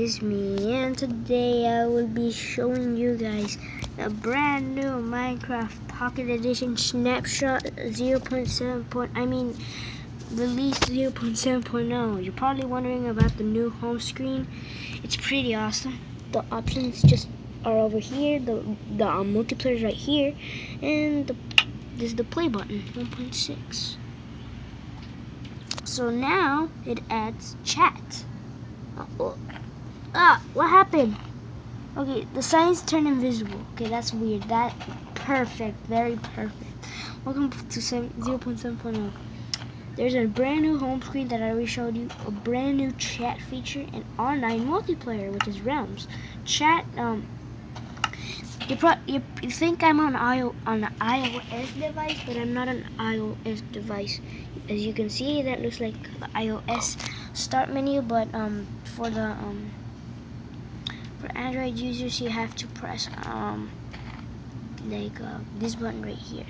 it's me and today I will be showing you guys a brand new Minecraft Pocket Edition Snapshot 0.7. I mean release 0.7.0. You're probably wondering about the new home screen. It's pretty awesome. The options just are over here. The the um, multiplayer is right here, and the, this is the play button 1.6. So now it adds chat. Oh, ah, what happened? Okay, the signs turn invisible. Okay, that's weird. That perfect, very perfect. Welcome to 0.7.0. There's a brand new home screen that I already showed you, a brand new chat feature, and online multiplayer, which is Realms. Chat, um, you, pro you, you think I'm on, IO on an iOS device, but I'm not an iOS device. As you can see, that looks like the iOS start menu, but um, for the um, for Android users, you have to press um, like uh, this button right here.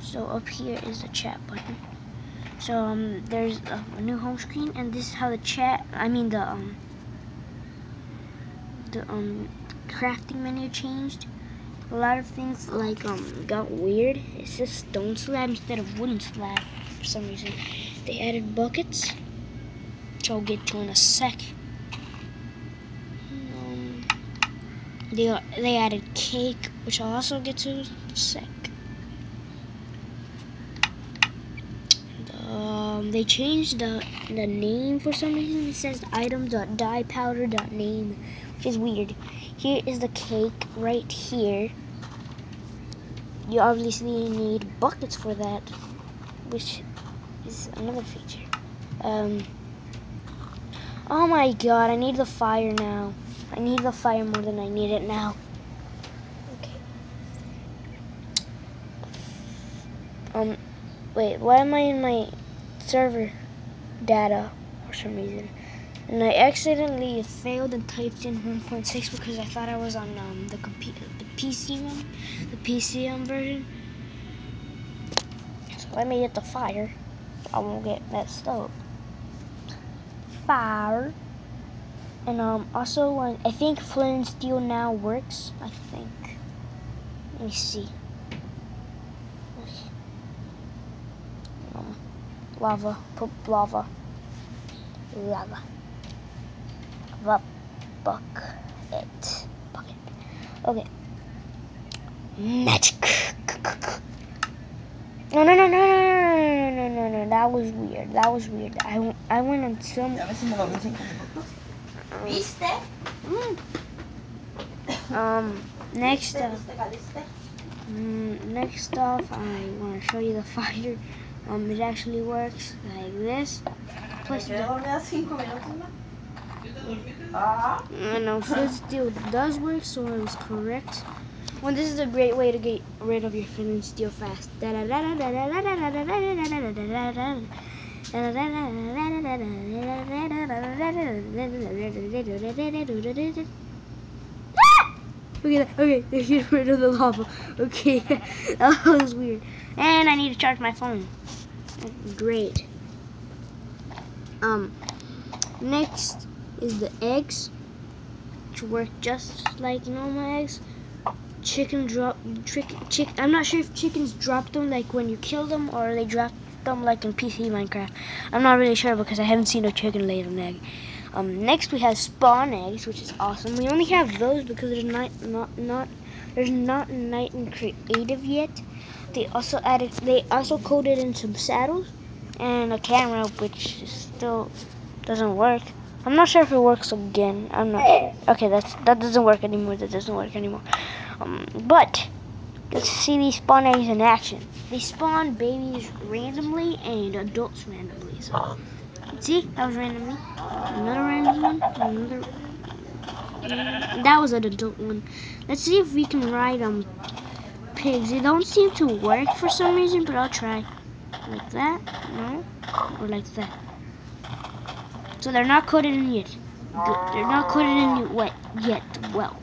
So up here is the chat button. So um, there's a, new home screen, and this is how the chat. I mean the um, the um, crafting menu changed. A lot of things like um got weird. It says stone slab instead of wooden slab for some reason. They added buckets, which I'll get to in a sec. They they added cake, which I'll also get to sec. Um, they changed the the name for some reason. It says item.dyepowder.name, which is weird. Here is the cake right here. You obviously need buckets for that, which is another feature. Um, oh my god, I need the fire now. I need the fire more than I need it now. Okay. Um, wait, why am I in my server data for some reason? And I accidentally failed and typed in 1.6 because I thought I was on um, the, the PC one, the PC um, version. So let me get the fire. I won't get messed up. Fire. And um, also, uh, I think flint and steel now works. I think. Let me see. Um, lava. Put lava. Lava the bucket. Bucket. Okay. Magic. No, no, no, no, no, no, no, no, no, That was weird. That was weird. I, I went on some. ¿Viste? Um, next up. Mm, next off, I want to show you the fire. Um, it actually works like this. Plus, Ah. I know flint steel does work, so I was correct. Well, this is a great way to get rid of your flint steel fast. Okay, okay, get rid of the lava. Okay, that was weird. And I need to charge my phone. Great. Um, next is the eggs, which work just like normal eggs. Chicken drop, trick, chick. I'm not sure if chickens drop them like when you kill them, or they drop them like in PC Minecraft. I'm not really sure because I haven't seen a chicken lay an egg. Um, next we have spawn eggs, which is awesome. We only have those because there's not not not there's not night and creative yet. They also added they also coded in some saddles and a camera, which still doesn't work. I'm not sure if it works again. I'm not sure. Okay, that's that doesn't work anymore. That doesn't work anymore. Um, but let's see these spawn eggs in action. They spawn babies randomly and adults randomly. So see, that was randomly. Another random one. Another. That was an adult one. Let's see if we can ride um pigs. They don't seem to work for some reason, but I'll try. Like that? No? Or like that? So they're not coated in yet. They're not coated in yet. Yet. Well.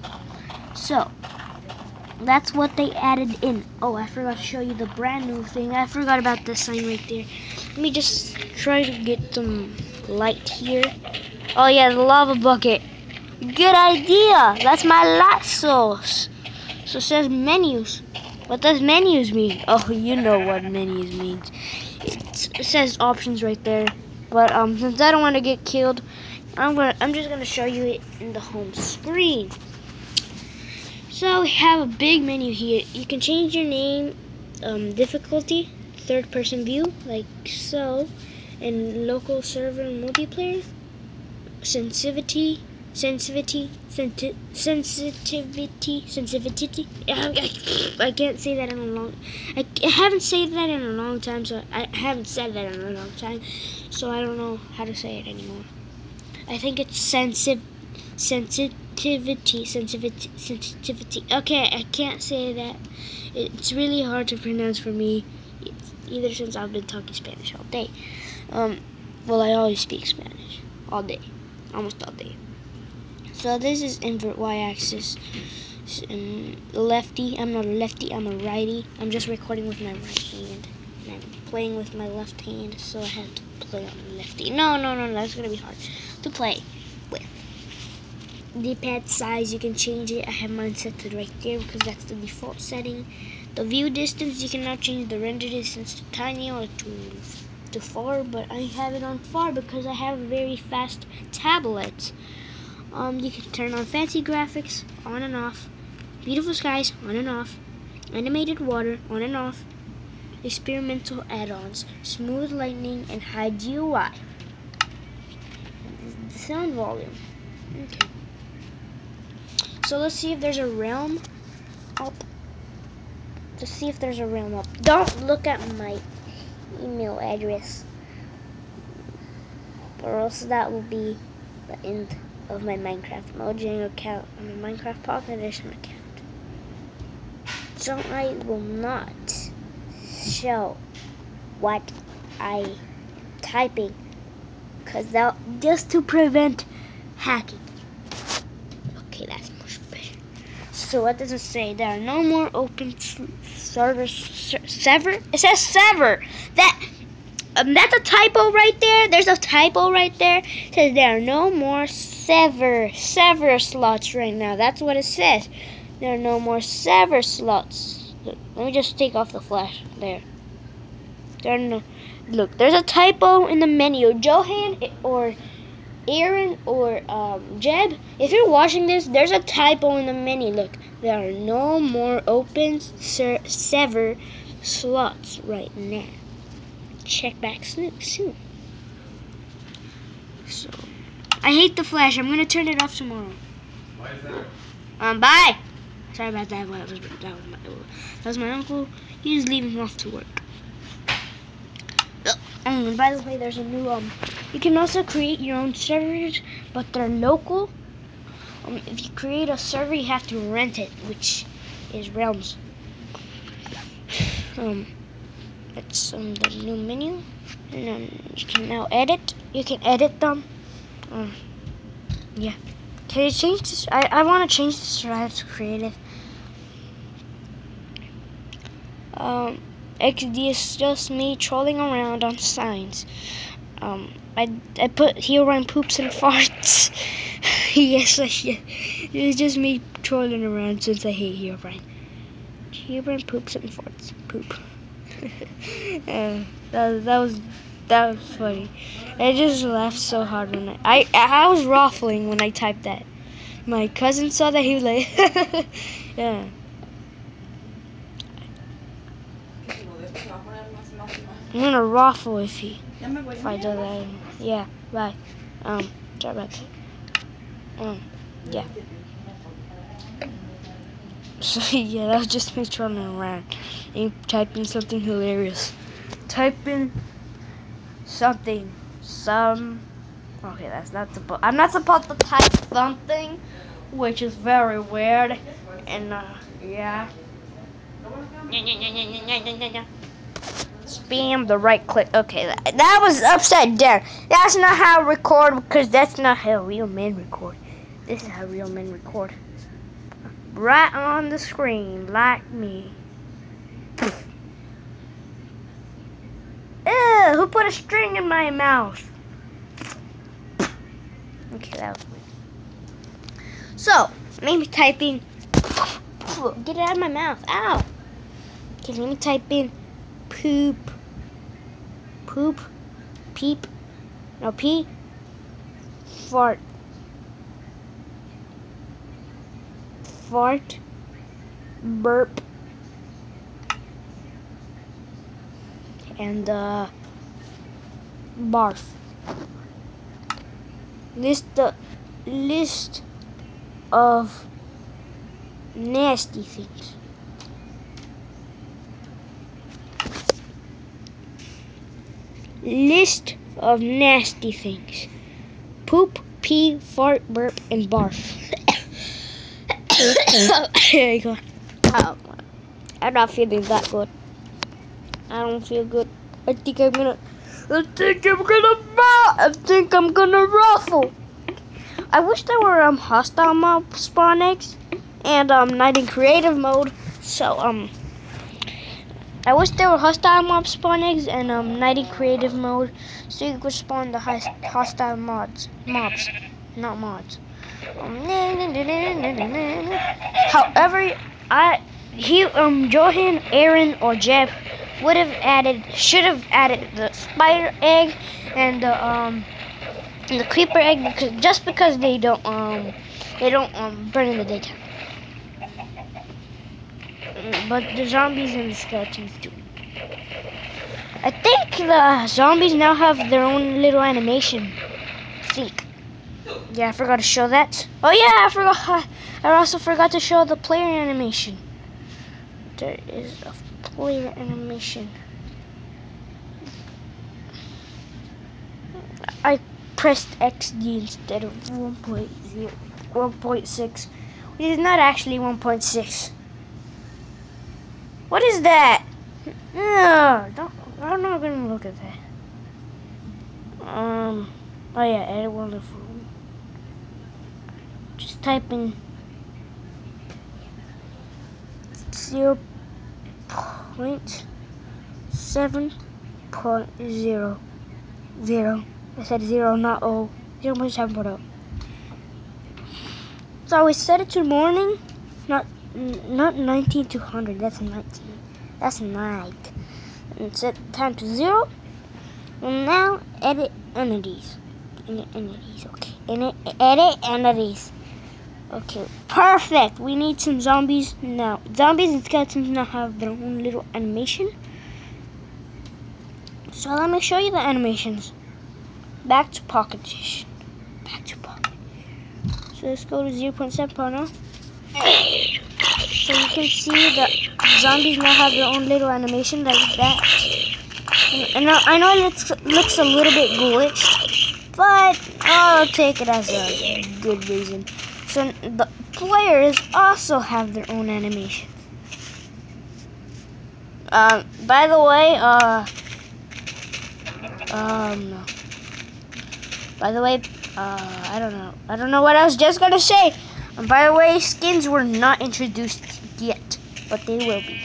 So that's what they added in. Oh, I forgot to show you the brand new thing. I forgot about this sign right there. Let me just try to get some light here. Oh yeah, the lava bucket. Good idea. That's my lot sauce. So it says menus. What does menus mean? Oh, you know what menus means. It's, it says options right there. But um, since I don't want to get killed, I'm gonna I'm just gonna show you it in the home screen. So we have a big menu here. You can change your name, um, difficulty, third person view, like so, and local server multiplayer, sensitivity, sensitivity, sensitivity, sensitivity. I, I, I can't say that in a long. I, I haven't said that in a long time, so I haven't said that in a long time, so I don't know how to say it anymore. I think it's sensitive, sensitivity, sensitivity, sensitivity. Okay, I can't say that. It's really hard to pronounce for me, it's either since I've been talking Spanish all day. Um, well, I always speak Spanish all day, almost all day. So this is invert y-axis. Um, lefty. I'm not a lefty. I'm a righty. I'm just recording with my right hand. And I'm playing with my left hand, so I have to play on the lefty. No, no, no, that's gonna be hard to play with. The pad size, you can change it. I have mine set to right there because that's the default setting. The view distance, you can now change the render distance to tiny or to to far, but I have it on far because I have a very fast tablet. Um, you can turn on fancy graphics on and off, beautiful skies on and off, animated water on and off, experimental add-ons, smooth lightning, and hide UI. The sound volume. Okay. So let's see if there's a realm up. Let's see if there's a realm up. Don't look at my email address, or else that will be the end of my Minecraft Mojang account and my Minecraft Pocket Edition account. So I will not show what I am typing because that just to prevent hacking. Okay, that's much better. So what does it say? There are no more open servers. Sever? It says sever. That um, that's a typo right there. There's a typo right there. It says there are no more sever sever slots right now. That's what it says. There are no more sever slots. Let me just take off the flash. There. There are no. Look, there's a typo in the menu. Johan or Aron or um, Jeb, if you're watching this, there's a typo in the menu. Look, there are no more open sever slots right now check back soon. So, I hate the flash. I'm gonna turn it off tomorrow. Why is that? Um, bye. Sorry about that. That was, that was, my, that was my uncle. He's leaving off to work. Um, and by the way, there's a new um. You can also create your own servers, but they're local. Um, if you create a server, you have to rent it, which is Realms. Um. It's on the new menu, and then you can now edit. You can edit them. Um, yeah. Can you change this? I, I want to change this drive to creative. Um, XD is just me trolling around on signs. Um, I, I put here Herobrine poops and farts. yes, I should. It's just me trolling around since I hate Herobrine. Herobrine poops and farts. Poop. yeah, that, that was that was funny. I just laughed so hard when I, I I was ruffling when I typed that. My cousin saw that he was like, yeah. I'm gonna raffle if he if I do that. Yeah, bye. Um, about that. Um, yeah. So yeah, that was just me trolling around and typing something hilarious. Typing something, some. Okay, that's not supposed. I'm not supposed to type something, which is very weird. And uh, yeah. Spam the right click. Okay, that, that was upside down. That's not how I record because that's not how real men record. This is how real men record right on the screen like me. Ew, who put a string in my mouth? Okay, that was weird. So, maybe typing. Get it out of my mouth. Ow. Okay, let me type in poop. Poop. Peep. No, pee. Fart. Fart. Burp. And, uh, barf. List the list of nasty things. List of nasty things. Poop, pee, fart, burp, and barf. There you go. Oh, I'm not feeling that good. I don't feel good. I think I'm gonna. I think I'm gonna. I think I'm gonna ruffle. I wish there were um hostile mob spawn eggs and um night in creative mode. So um I wish there were hostile mob spawn eggs and um night in creative mode so you could spawn the hostile mods mobs, not mods. However, I he um Johan, Aron, or Jeb would have added should have added the spider egg and the um the creeper egg because just because they don't um they don't um burn in the daytime. But the zombies and the skeletons do. I think the zombies now have their own little animation. Think. Yeah, I forgot to show that. Oh yeah, I forgot. I also forgot to show the player animation. There is a player animation. I pressed XD instead of 1.0, 1.6, which is not actually 1.6. What is that? No, don't, I'm not gonna look at that. Um, oh yeah, edit wonderful. Just type in zero point seven point zero zero. I said zero, not O. Zero point seven. So we set it to morning, not not 19 to 100. That's 19. That's night. And set time to zero. And now edit entities. Edit entities. Okay. Edit, edit entities. Okay, perfect. We need some zombies now. Zombies and skeletons now have their own little animation. So let me show you the animations. Back to Pocket Edition. Back to Pocket. So let's go to 0.7.0. So you can see that zombies now have their own little animation like that. And, I know it looks, looks a little bit glitched, but I'll take it as a good reason. So the players also have their own animations. Uh, by the way, uh, um, by the way, uh, I don't know. I don't know what I was just gonna say. And by the way, skins were not introduced yet, but they will be.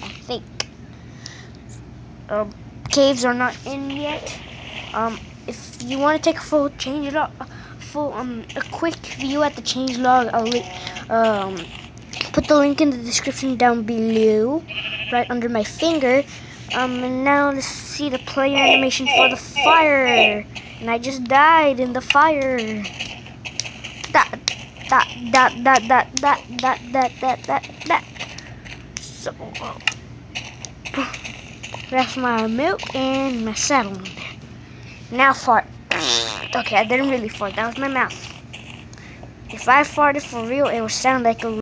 I think. Um, caves are not in yet. Um, if you want to take a full change it up full um a quick view at the change log, I'll um put the link in the description down below, right under my finger. Um, and now let's see the player animation for the fire. And I just died in the fire. That, that, that, that, that, that, that, that, that, that, that. So, that's my milk and my saddle. Now fart. Okay, I didn't really fart. That was my mouth. If I farted for real, it would sound like a